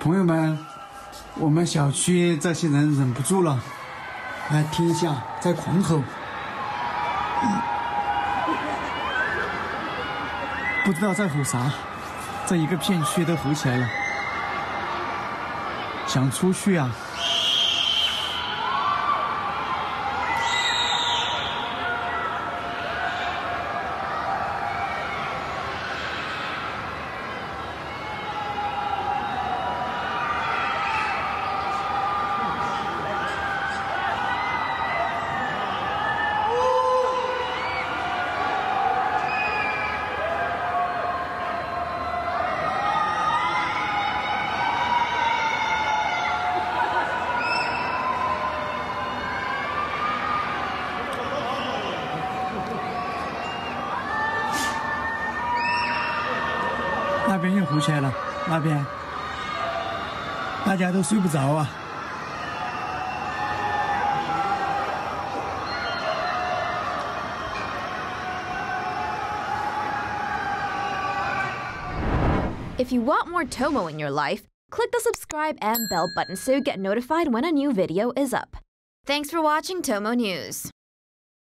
朋友们，我们小区这些人忍不住了，来听一下，在狂吼，不知道在吼啥，这一个片区都吼起来了，想出去啊。那边又吼起来了，那边大家都睡不着啊。If you want more Tomo in your life, click the subscribe and bell button so you get notified when a new video is up. Thanks for watching Tomo News.